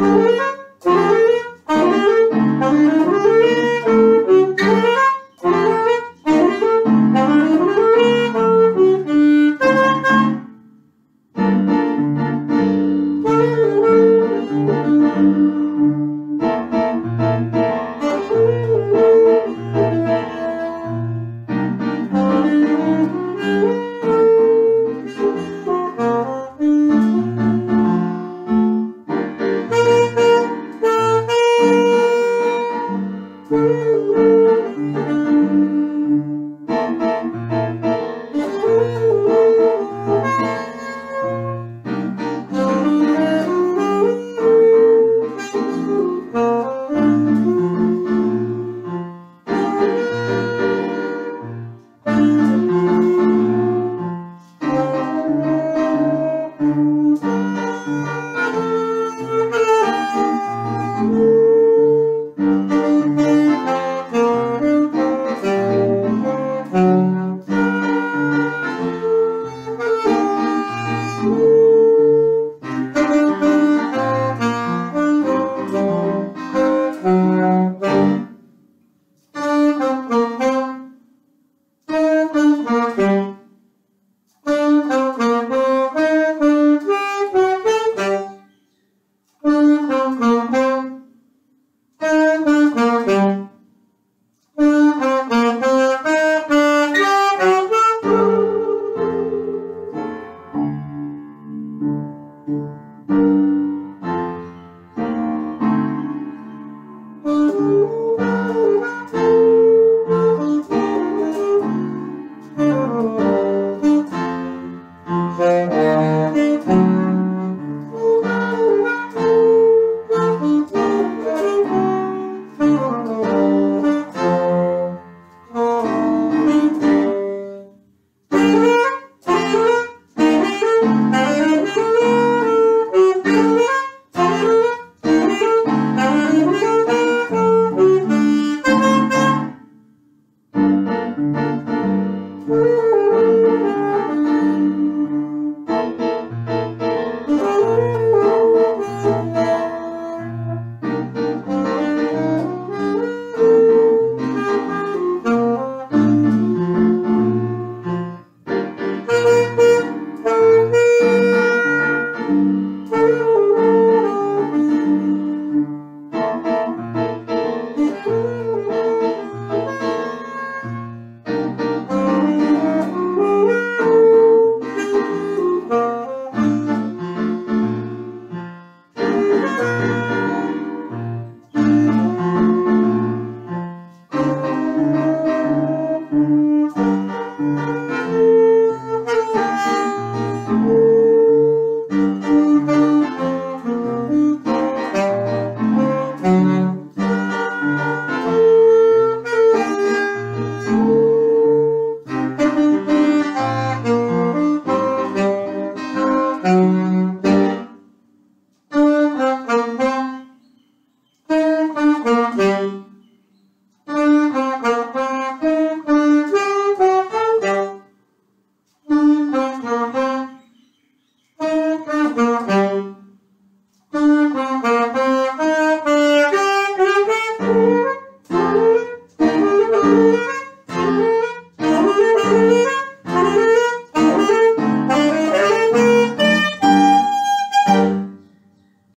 Música